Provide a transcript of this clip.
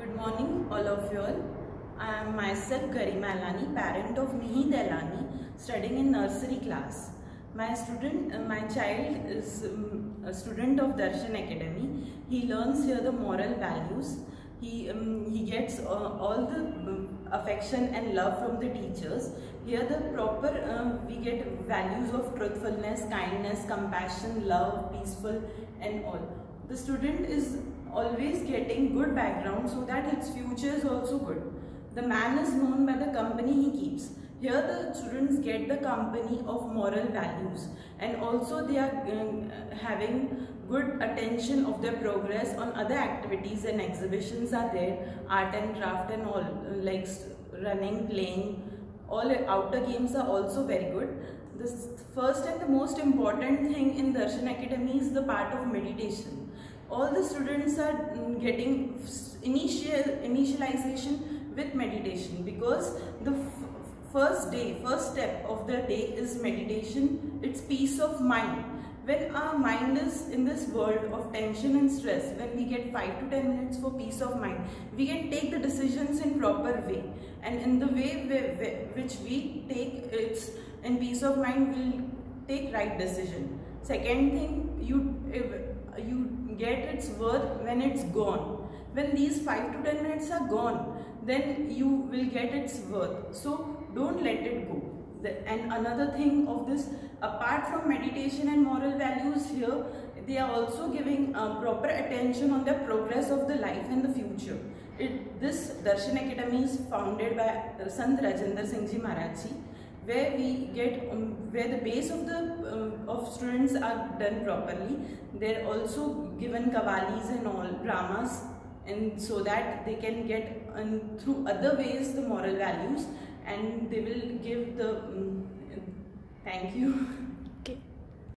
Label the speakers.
Speaker 1: Good morning, all of you all. I am myself Garima Alani, parent of Mihid Alani, studying in nursery class. My student, uh, my child is um, a student of Darshan Academy. He learns here the moral values. He um, he gets uh, all the um, affection and love from the teachers. Here the proper uh, we get values of truthfulness, kindness, compassion, love, peaceful, and all. The student is always getting good background so that his future is also good. The man is known by the company he keeps. Here the students get the company of moral values and also they are um, having good attention of their progress on other activities and exhibitions are there, art and craft and all like running, playing, all outer games are also very good. The first and the most important thing in Darshan Academy is the part of meditation. All the students are getting initial initialization with meditation because the first day, first step of the day is meditation. It's peace of mind. When our mind is in this world of tension and stress, when we get 5 to 10 minutes for peace of mind, we can take the decisions in proper way. And in the way which we take, it's in peace of mind, we'll take right decision. Second thing, you, you get its worth when it's gone. When these 5 to 10 minutes are gone, then you will get its worth. So don't let it go. The, and another thing of this, apart from meditation and moral values here, they are also giving uh, proper attention on the progress of the life and the future. It, this Darshan Academy is founded by uh, Sant Rajendra Singh Ji Maharaj where we get um, where the base of the students are done properly. They're also given kavalis and all dramas, and so that they can get um, through other ways the moral values and they will give the um, thank you